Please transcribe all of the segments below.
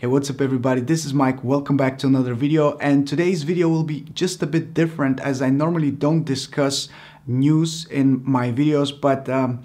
Hey, what's up everybody? This is Mike. Welcome back to another video. And today's video will be just a bit different as I normally don't discuss news in my videos, but um,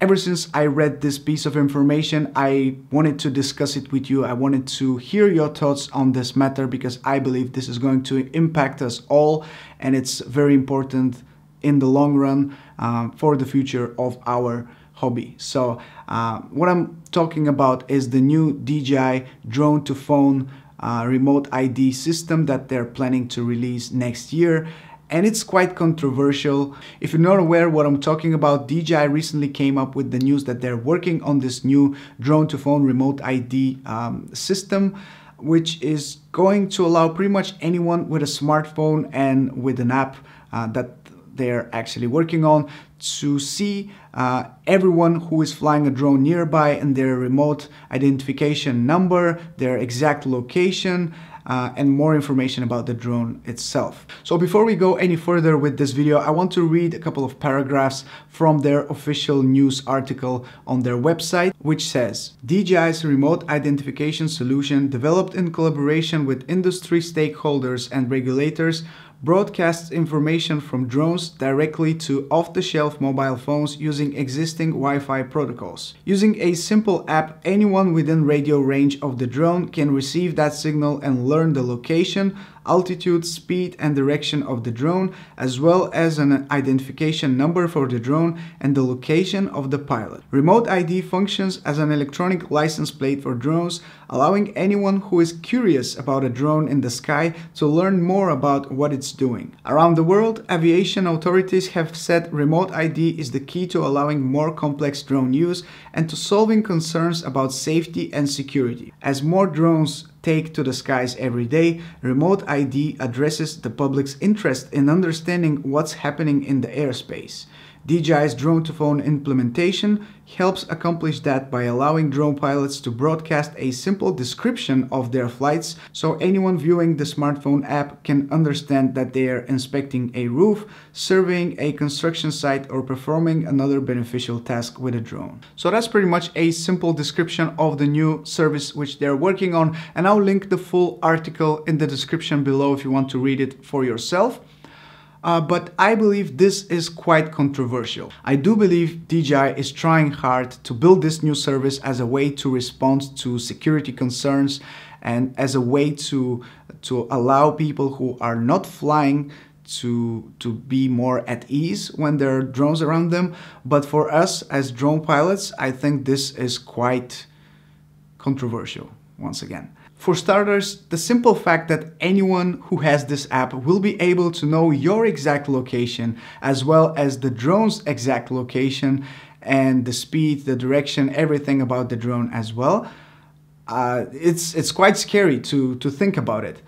ever since I read this piece of information, I wanted to discuss it with you. I wanted to hear your thoughts on this matter because I believe this is going to impact us all and it's very important in the long run uh, for the future of our hobby. So uh, what I'm talking about is the new DJI drone to phone uh, remote ID system that they're planning to release next year and it's quite controversial. If you're not aware what I'm talking about, DJI recently came up with the news that they're working on this new drone to phone remote ID um, system which is going to allow pretty much anyone with a smartphone and with an app uh, that they're actually working on to see uh, everyone who is flying a drone nearby and their remote identification number, their exact location, uh, and more information about the drone itself. So before we go any further with this video, I want to read a couple of paragraphs from their official news article on their website, which says, DJI's remote identification solution developed in collaboration with industry stakeholders and regulators broadcasts information from drones directly to off-the-shelf mobile phones using existing Wi-Fi protocols. Using a simple app, anyone within radio range of the drone can receive that signal and learn the location, altitude, speed and direction of the drone, as well as an identification number for the drone and the location of the pilot. Remote ID functions as an electronic license plate for drones, allowing anyone who is curious about a drone in the sky to learn more about what it's doing. Around the world, aviation authorities have said remote ID is the key to allowing more complex drone use and to solving concerns about safety and security. As more drones take to the skies every day, Remote ID addresses the public's interest in understanding what's happening in the airspace. DJI's drone to phone implementation helps accomplish that by allowing drone pilots to broadcast a simple description of their flights so anyone viewing the smartphone app can understand that they are inspecting a roof, surveying a construction site or performing another beneficial task with a drone. So that's pretty much a simple description of the new service which they're working on and I'll link the full article in the description below if you want to read it for yourself uh, but I believe this is quite controversial. I do believe DJI is trying hard to build this new service as a way to respond to security concerns and as a way to, to allow people who are not flying to to be more at ease when there are drones around them but for us as drone pilots i think this is quite controversial once again for starters, the simple fact that anyone who has this app will be able to know your exact location as well as the drone's exact location and the speed, the direction, everything about the drone as well. Uh, it's, it's quite scary to, to think about it.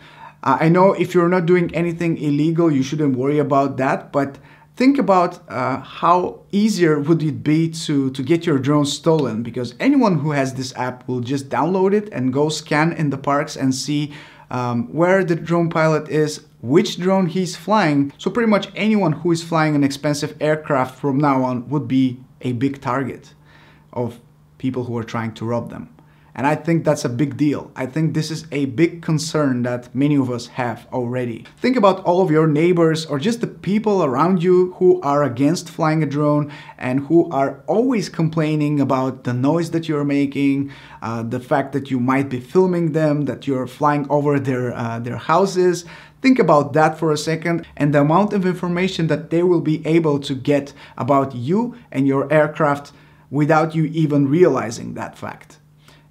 Uh, I know if you're not doing anything illegal, you shouldn't worry about that, but think about uh, how easier would it be to, to get your drone stolen because anyone who has this app will just download it and go scan in the parks and see um, where the drone pilot is, which drone he's flying. So pretty much anyone who is flying an expensive aircraft from now on would be a big target of people who are trying to rob them. And I think that's a big deal. I think this is a big concern that many of us have already. Think about all of your neighbors or just the people around you who are against flying a drone and who are always complaining about the noise that you're making, uh, the fact that you might be filming them, that you're flying over their, uh, their houses. Think about that for a second and the amount of information that they will be able to get about you and your aircraft without you even realizing that fact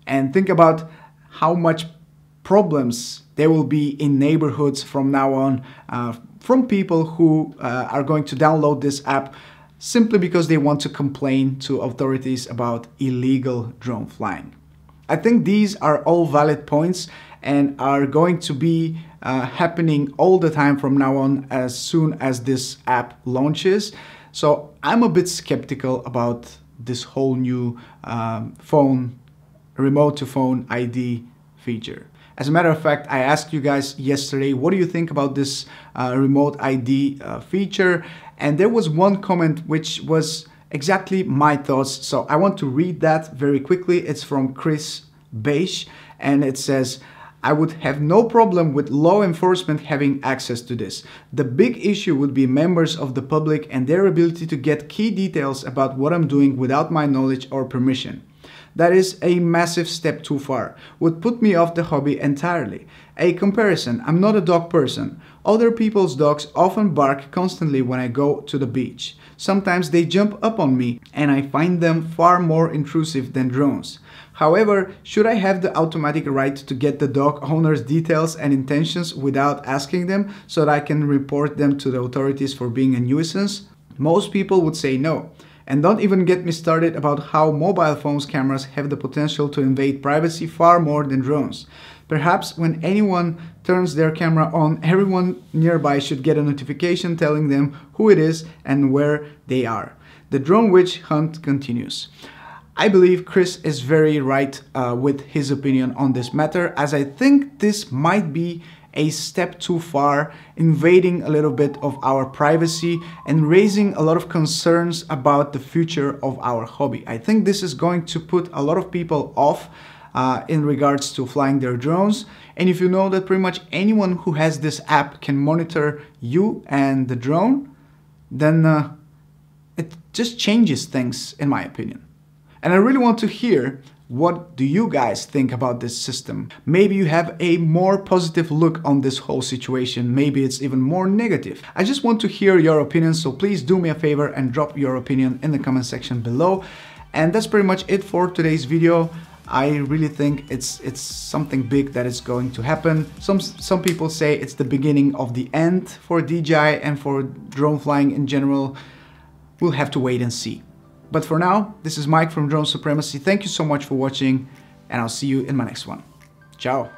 and think about how much problems there will be in neighborhoods from now on uh, from people who uh, are going to download this app simply because they want to complain to authorities about illegal drone flying. I think these are all valid points and are going to be uh, happening all the time from now on as soon as this app launches. So I'm a bit skeptical about this whole new um, phone remote to phone ID feature. As a matter of fact, I asked you guys yesterday, what do you think about this uh, remote ID uh, feature? And there was one comment which was exactly my thoughts. So I want to read that very quickly. It's from Chris Beige and it says, I would have no problem with law enforcement having access to this. The big issue would be members of the public and their ability to get key details about what I'm doing without my knowledge or permission. That is a massive step too far, would put me off the hobby entirely. A comparison, I'm not a dog person. Other people's dogs often bark constantly when I go to the beach. Sometimes they jump up on me and I find them far more intrusive than drones. However, should I have the automatic right to get the dog owner's details and intentions without asking them so that I can report them to the authorities for being a nuisance? Most people would say no. And don't even get me started about how mobile phones cameras have the potential to invade privacy far more than drones. Perhaps when anyone turns their camera on, everyone nearby should get a notification telling them who it is and where they are. The drone witch hunt continues. I believe Chris is very right uh, with his opinion on this matter, as I think this might be a step too far, invading a little bit of our privacy and raising a lot of concerns about the future of our hobby. I think this is going to put a lot of people off uh, in regards to flying their drones. And if you know that pretty much anyone who has this app can monitor you and the drone, then uh, it just changes things in my opinion. And I really want to hear what do you guys think about this system? Maybe you have a more positive look on this whole situation. Maybe it's even more negative. I just want to hear your opinion. So please do me a favor and drop your opinion in the comment section below. And that's pretty much it for today's video. I really think it's it's something big that is going to happen. Some some people say it's the beginning of the end for DJI and for drone flying in general. We'll have to wait and see. But for now, this is Mike from Drone Supremacy. Thank you so much for watching and I'll see you in my next one. Ciao.